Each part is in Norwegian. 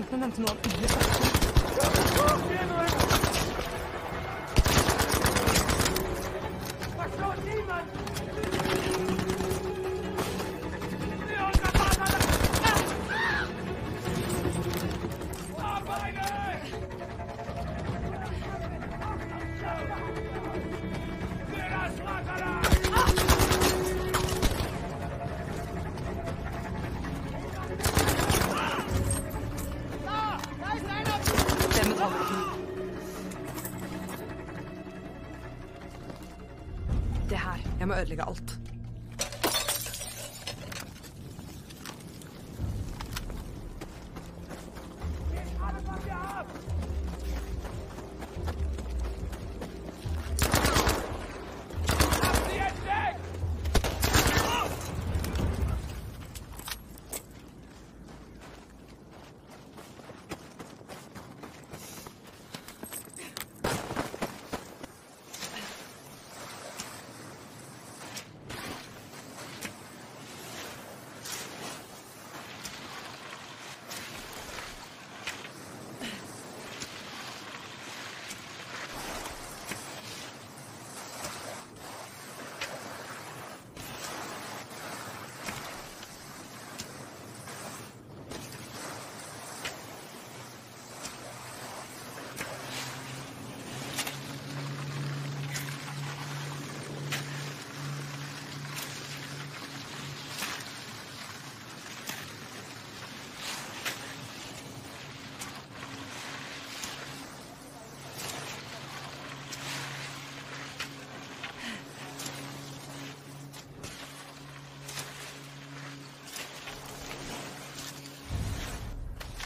Moment, Moment, nur. auf die Hilfe. Ødelegge alt.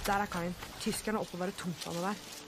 Der er kaien. Tyskerne oppbevarer tungtvannet der.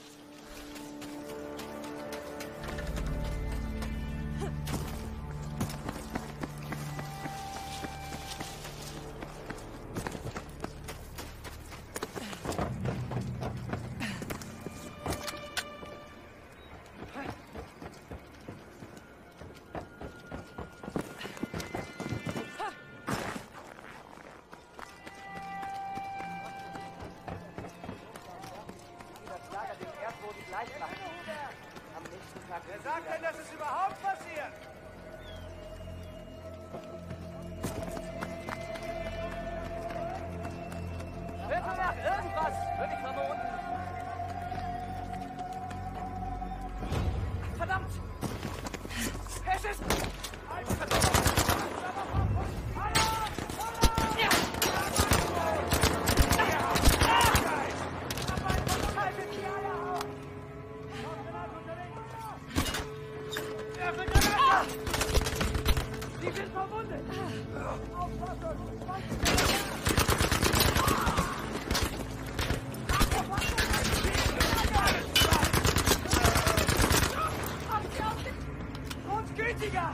Kritiker!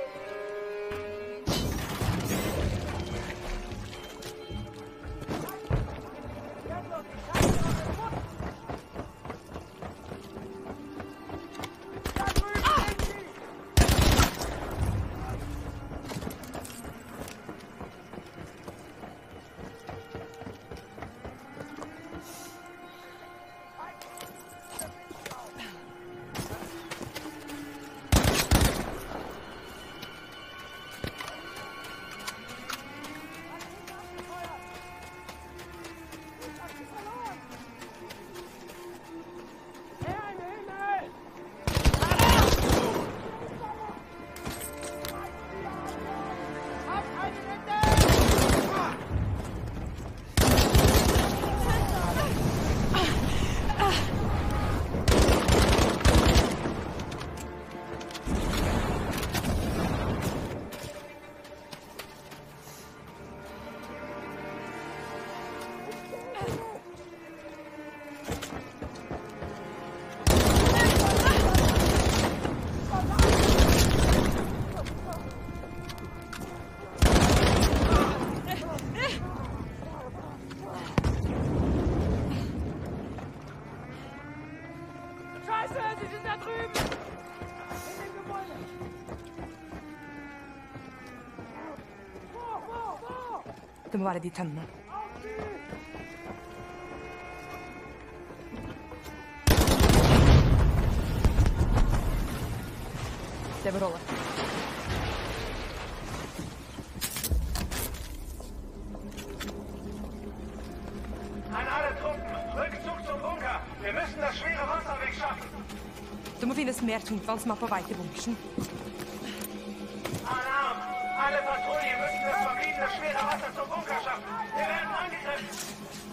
Det må være de tønnene. Det bør holde. An alle Truppen, Rückzug zum Bunker. Wir müssen das schwere Wasser wegschaffen. Det må finnes mer tungtvann som er på vei til bunkersen. Das verbliebene schwere Wasser zum Bunker schaffen. Wir werden angegriffen.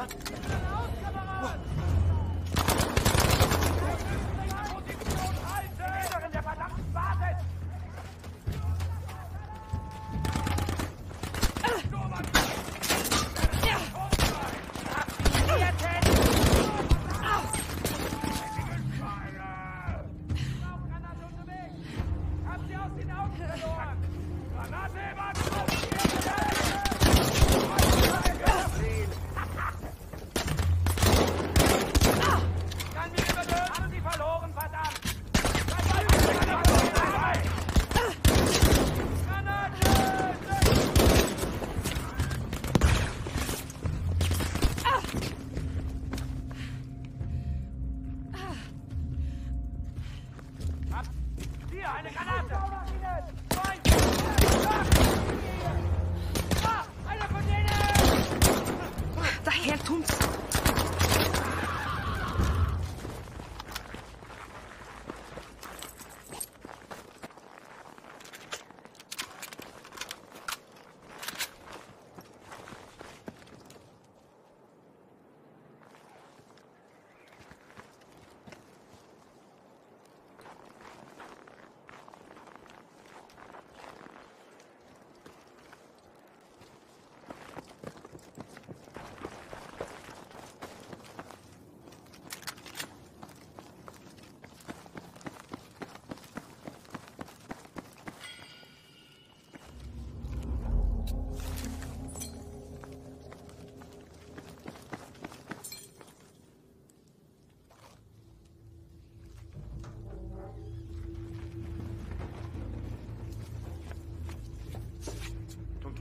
Ah!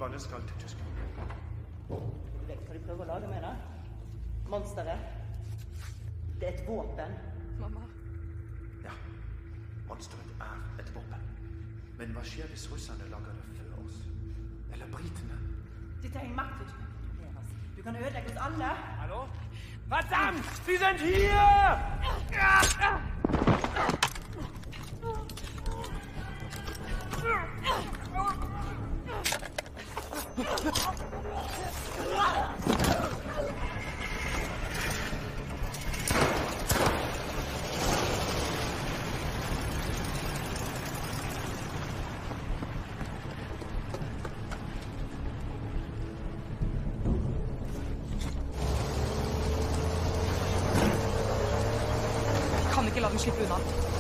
Tungtvannet skal til Tyskland. Vet hva de prøver å lage med det? Monsteret. Det er et våpen. Mamma. Ja, monsteret er et våpen. Men hva skjer hvis russerne lager det før oss? Eller britene? Dette er en maktutøvelse. Du kan ødelegge oss alle. Hallo? Verdammt! Sie sind hier! Kan ikke la den slippe unna.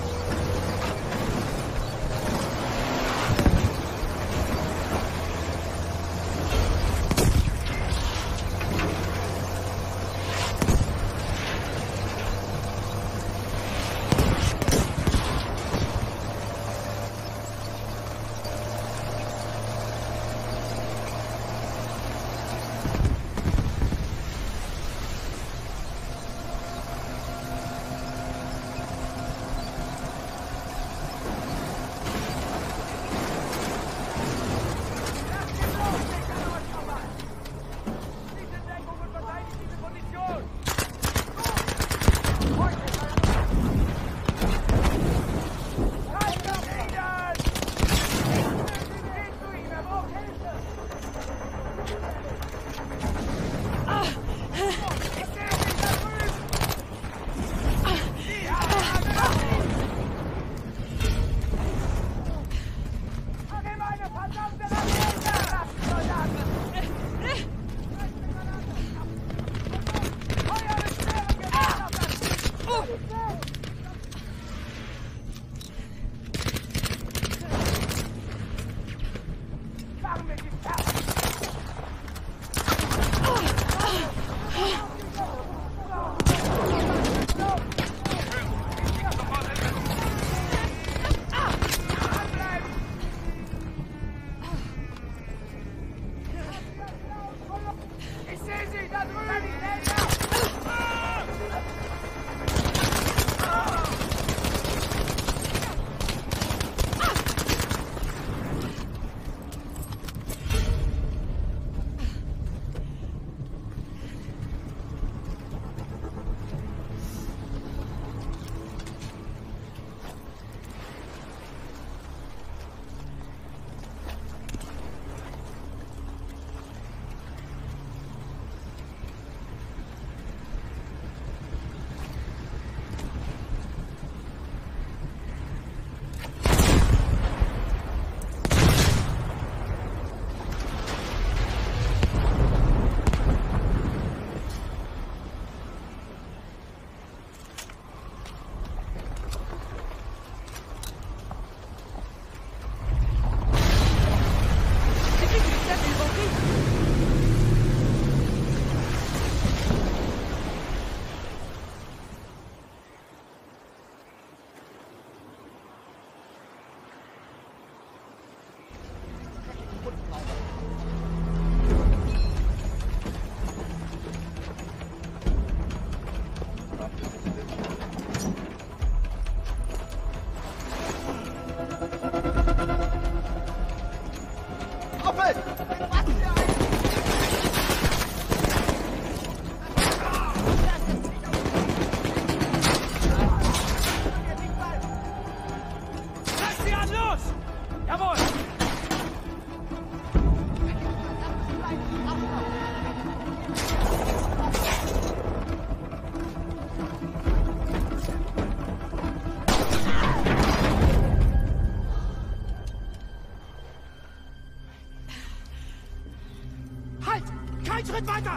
慢着